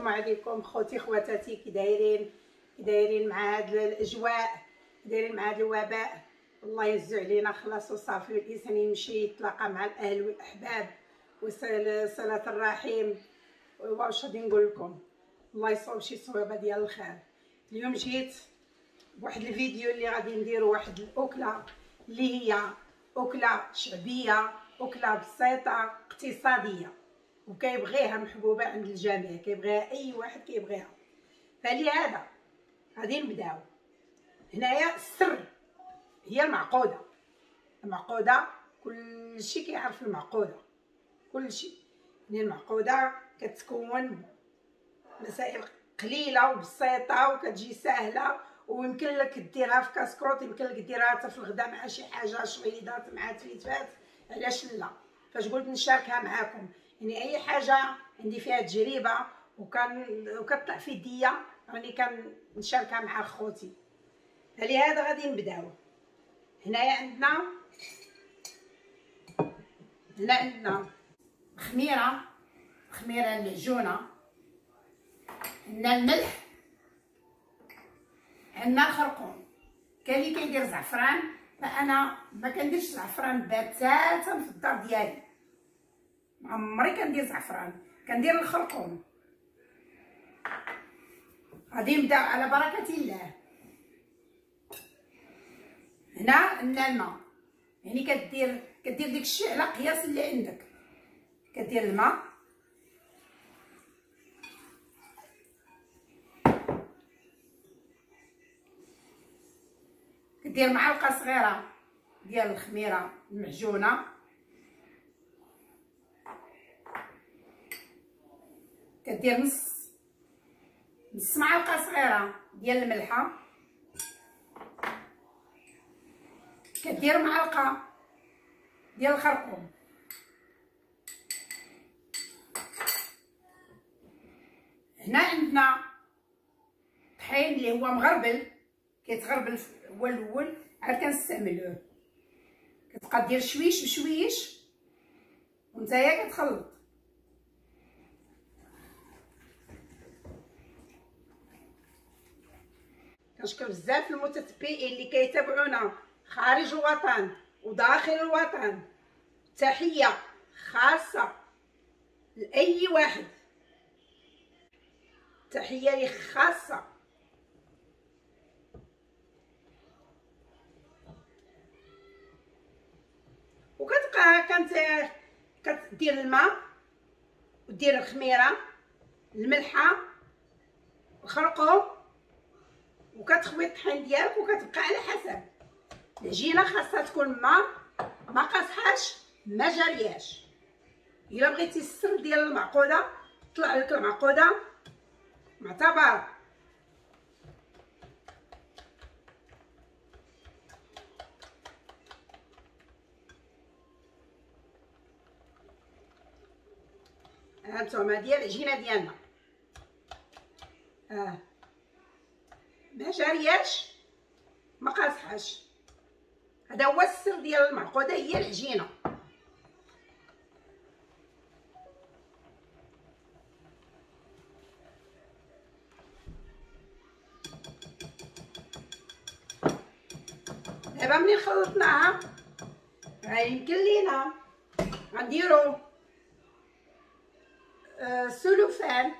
السلام عليكم خوتي خواتاتي كي دايرين كي دايرين مع هاد الأجواء دايرين مع هاد الوباء. الله يهزو علينا. خلاص وصافي الانسان يمشي يتلاقى مع الأهل والأحباب وصله الرحيم واش غادي نقول لكم؟ الله يصوب شي صويبه ديال الخير. اليوم جيت بواحد الفيديو اللي غادي نديرو واحد الأكلة اللي هي أكلة شعبية أكلة بسيطة اقتصادية. وكيبغيها محبوبة عند الجميع كيبغيها أي واحد كيبغيها. فلهذا غادي نبداو هنايا السر هي المعقودة. المعقودة كلشي كيعرف المعقودة. كلشي. يعني المعقودة كتكون مسائل قليلة وبسيطة وكتجي سهلة ويمكن لك ديرها في كاسكروط يمكن لك ديرها حتى في الغدا مع شي حاجة شويضات مع تفيتفات علاش لا؟ فاش قلت نشاركها معاكم. يعني أي حاجة عندي فيها تجربة وكان وكطلع في يديا راني كنشاركها مع خوتي. فلهذا غادي نبداو. هنايا عندنا هنا عندنا خميرة خميرة المعجونه عندنا الملح. عندنا الخرقوم. كاين اللي كيدير زعفران فأنا ما كنديرش زعفران بتاتا في الدار ديالي. عمري كندير زعفران كندير الخرقوم غادي نبداو على بركة الله. هنا الماء. يعني كدير كدير داكشي على قياس اللي عندك. كدير الماء. كدير معلقة صغيرة ديال الخميرة المعجونة. كدير نص نص معلقة صغيرة ديال الملحة. كدير معلقة ديال الخرقوم. هنا عندنا طحين اللي هو مغربل. كيتغربل هو الأول. عاد كنستعملوه. كتبقى دير شويش بشويش. ونتايا كتخلط. كنشكر بزاف المتتبعين اللي كيتابعونا خارج الوطن وداخل الوطن تحيه خاصه لاي واحد تحيه لي خاصه وكتبقى كانت كدير الماء ودير الخميره الملحه الخرقوم وكتخوي الطحين ديالك وكتبقى على حسب. العجينة خاصها تكون ما ما قاصحاش ما جارياش إلا بغيتي السر ديال المعقوده طلع لك المعقوده معتبر. هانتوما ديال العجينة ديالنا. آه ما جارياش؟ ما قاصحاش هذا هو السر ديال المعقودة هي العجينة. دابا ملي خلطناها غيمكن لينا. غنديرو آه سلوفان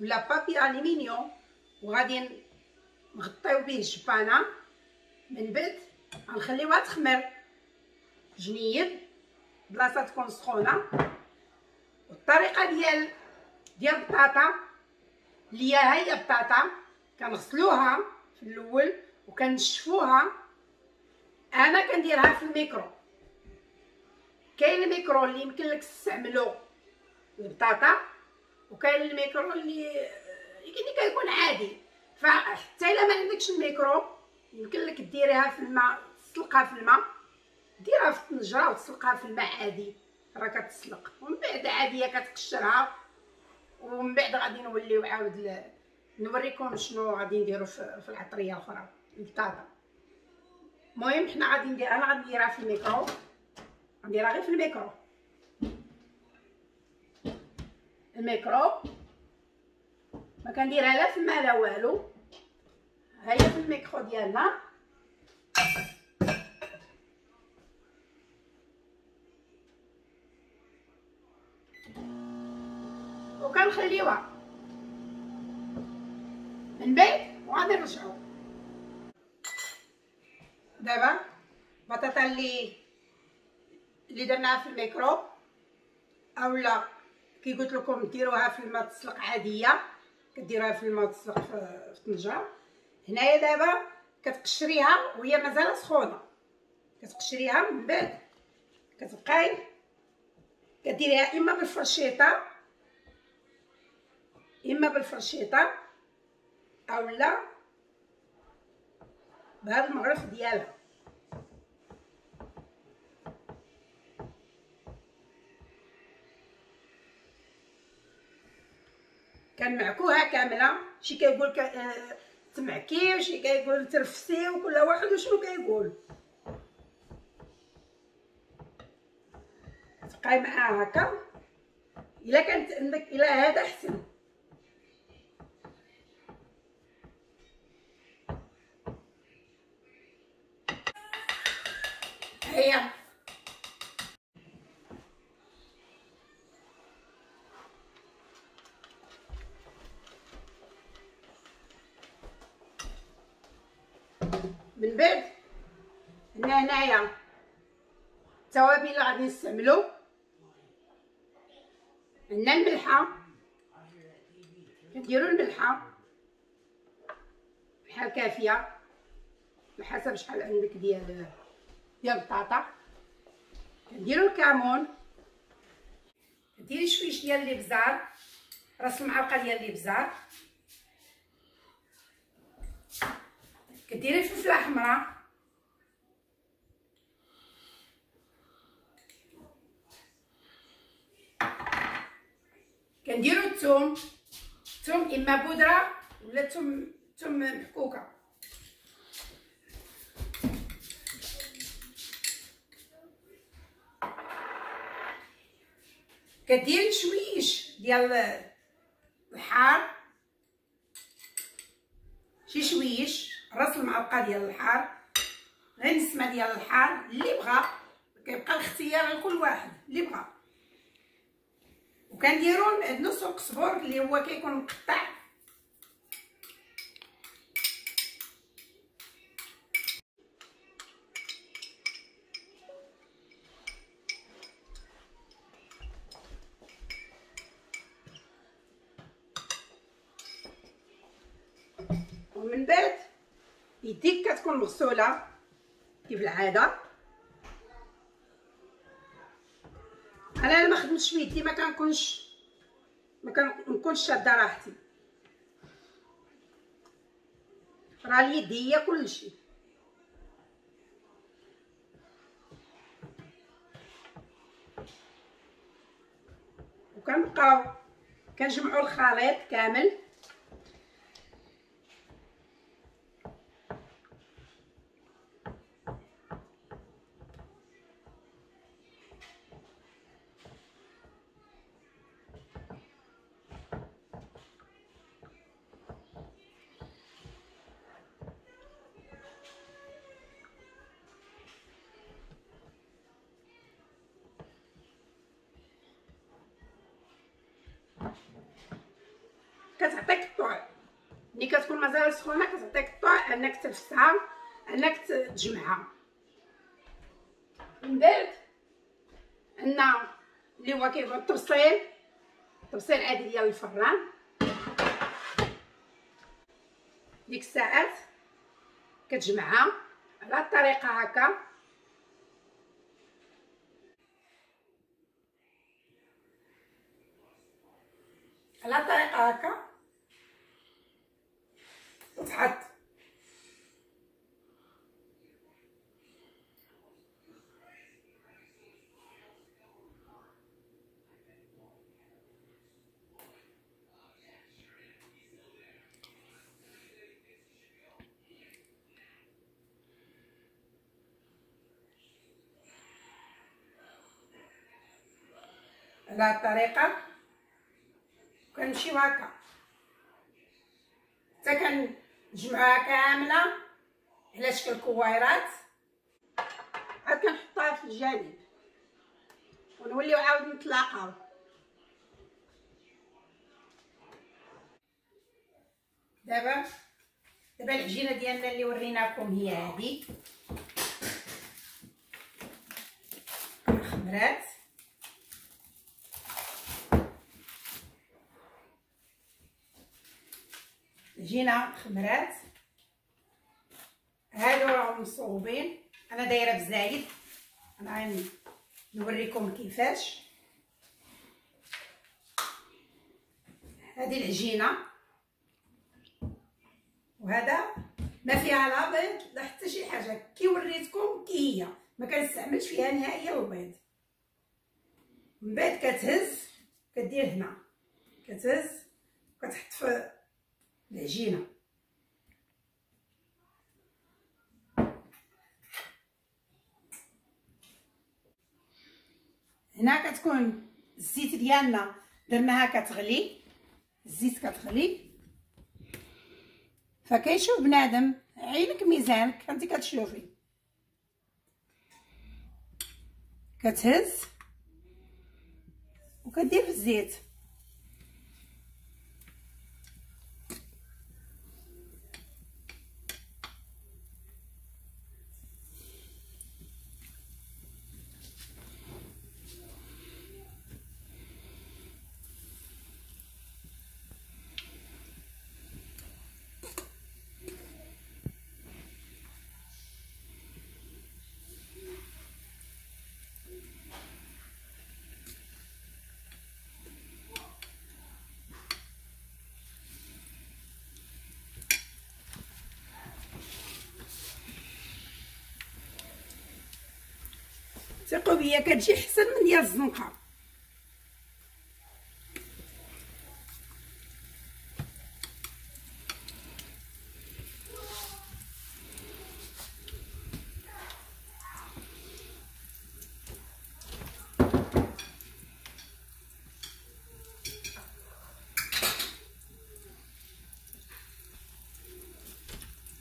ولا papier aluminium وغادي نغطيو به العجينة من بعد. غنخليوها تخمر. جنيد بلاصة تكون سخونة. والطريقة ديال ديال البطاطا اللي هي هي بطاطا. كنغسلوها في الأول وكنشفوها. أنا كنديرها في الميكرو. كاين الميكرو اللي يمكن لك تستعملو البطاطا وكاين الميكرو اللي اللي كيكون عادي. فحتى الا ما عندكش الميكرو يمكن لك ديريها في الماء تسلقها في الماء. ديرها في الطنجرة وتسلقها في الماء عادي. راه كتسلق. ومن بعد عاديه كتقشرها. ومن بعد غادي نوليو عاود نوريكم شنو غادي نديرو في العطرية الأخرى. البطاطا المهم حنا غادي ندير أنا غادي نديرها في الميكرو. غنديرها غير في ال micro. ال micro. ما كنديرها لا الماء لا والو. ها هي في الميكرو ديالنا. وكنخليوها. من بعد وغادي نرجعو. دابا بطاطا اللي اللي درناها في الميكرو. أولا كي قلت لكم ديروها في الماء تسلق عادية. كديروها في الماء تسلق في الطنجره هنايا دابا كتقشريها وهي مازال سخونة. كتقشريها من بعد. كتبقاي كديريها إما بالفرشيطة إما بالفرشيطة اولا بهذا المغرف ديالها. كنمعكوها كاملة. شي كيقول ك... آه... تمعكي وشي كيقول ترفسي وكل واحد وشنو كيقول. تبقاي معاها هكا. إلا كانت عندك إلا هذا احسن من بعد. هنا هنايا. التوابل اللي غادي نستعملو. عندنا الملحة. كنديرو الملحة بحال كافية على حسب شحال عندك ديال ديال البطاطا كنديرو الكمون كديري شويش ديال الابزار راس المعلقة ديال الابزار كديري الفلفله حمراء كنديرو الثوم الثوم إما بودرة ولا ثوم ثوم محكوكة. كديري شويش ديال الحار. شي شويش. راس المعلقه ديال الحار. غير نسمه ديال الحار اللي بغا كيبقى الاختيار لكل واحد اللي بغا. وكنديرو عندنا سوق صبور اللي هو كيكون مقطع. ومن بعد يديك كتكون مغسولة كيف العادة. أنا ما خدمتش بيدي ما كنكونش ما كنكونش شادة راحتي. راه اليد هي كلشي. وكنبقاو كنجمعوا الخليط كامل. كتعطيك الطعم ملي كتكون مازال سخونه كتعطيك الطعم انك تلفسها انك تجمعها من بعد عندنا اللي هو كيبقى التبصيل التبصيل عادي ديال الفران ديك الساعات كتجمعها على الطريقة هكا على الطريقة هكا على الطريقة كنمشيو هكا حتى كنجمعوها كامله على شكل كويرات عاد كنحطوها في الجانب ونوليو عاود نتلاقاو دابا دابا العجينه ديالنا اللي وريناكم هي هذه خمرات العجينه خمرات هادو راهم مصوبين أنا دايرة بزايد. أنا نوريكم كيفاش. هذه العجينة. وهذا ما فيها لا بيض لا حتى شي حاجة. كي وريتكم كي هي. ما كنستعملش فيها نهائيا البيض من بعد كتهز كدير هنا. كتهز كتحط في العجينه هنا كتكون الزيت ديالنا درناها كتغلي. الزيت كتغلي. فكيشوف بنادم عينك ميزانك انت كتشوفي. كتهز. وكدير في الزيت. ثقوا بيا كتجي احسن من ديال الزنقة.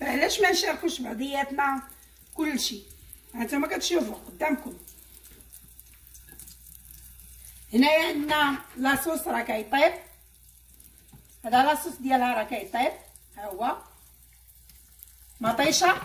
علاش ما نشاركوش بعضياتنا؟ كلشي. هانتوما كتشوفوا قدامكم. هنايا عندنا لاصوص راه كيطيب هذا لاصوص ديالها راه كيطيب ها هو. مطيشة.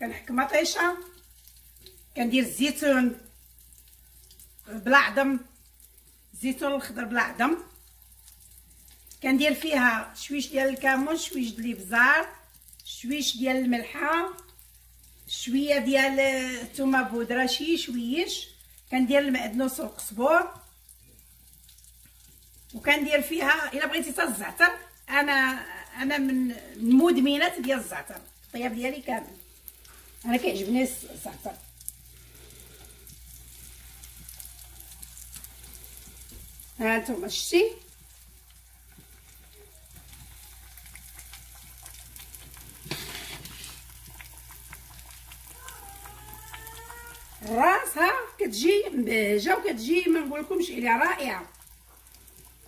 كنحك مطيشة. كندير الزيتون بلا عظم الزيتون الخضر بلا عظم كندير فيها شويش ديال الكمون شويش ديال الابزار شويش ديال الملحة شوية ديال الثومه بودرة شي شويش. كندير المعدنوس والقزبور وكندير فيها إلا بغيتي حتى الزعتر أنا أنا من المدمنات ديال الزعتر. الطياب ديالي كامل. أنا كيعجبني الزعتر. ها أنتم شتي. راسها كتجي مبهجة وكتجي ما نقولكمش عليها رائعة.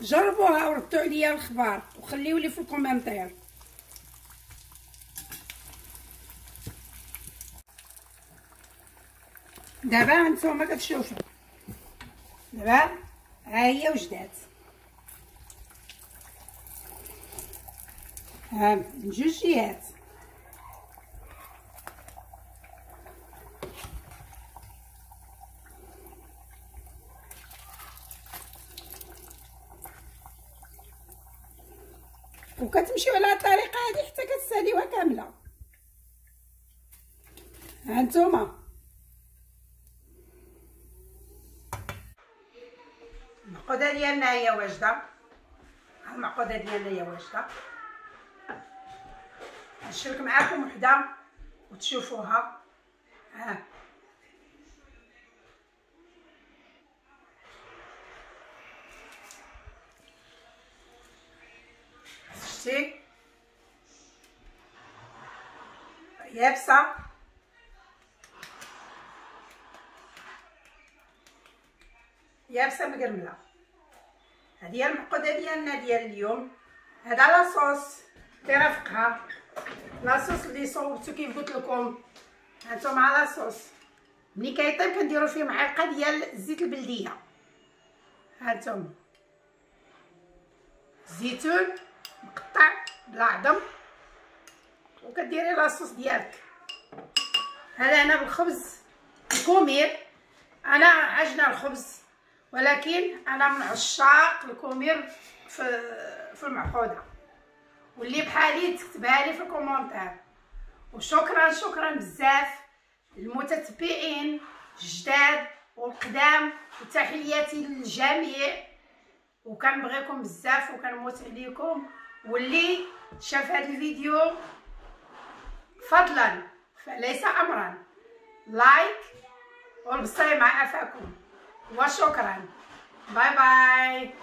جربوها وردوا عليا الخبار وخليوا لي في الكومنتير. دابا هانتوما كتشوفوا دابا ها هي وجدات. ها جوج جهات. وكتمشيو على الطريقة هذه حتى كتساليوها كاملة. هانتوما المعقوده ديالنا هي واجدة. المعقوده ديالنا هي واجدة. نشارك معاكم وحدة وتشوفوها. ها. شتي يابسة. يابسة مقرملة. هذه هي المعقوده ديالنا ديال اليوم. هذا لاصوص ترافقها لاصوص اللي صوبتو كيف قلت لكم. هانتوما لاصوص ملي كيطيب كنديرو فيه معلقة ديال الزيت البلدية. هانتوما. الزيتون مقطع بلا عظم وكديري la sauce ديالك. هذا هنا بالخبز الكومير. أنا عجنة الخبز ولكن أنا من عشاق الكومير في في المعقودة. واللي بحالي تكتبها لي في ال commentaire وشكرا شكرا بزاف المتتبعين الجداد والقدام وتحياتي للجميع. وكنبغيكم بزاف وكنموت عليكم. واللي شاف هذا الفيديو فضلا فليس امرا. like والبصري مع آفاكم. وشكرا. bye bye